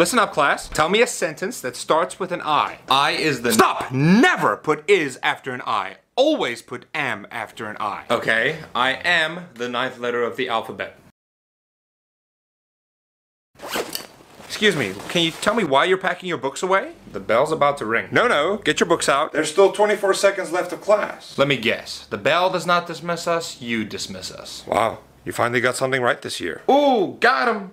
Listen up, class. Tell me a sentence that starts with an I. I is the. Stop! Never put is after an I. Always put am after an I. Okay, I am the ninth letter of the alphabet. Excuse me, can you tell me why you're packing your books away? The bell's about to ring. No, no, get your books out. There's still 24 seconds left of class. Let me guess. The bell does not dismiss us, you dismiss us. Wow, you finally got something right this year. Ooh, got him!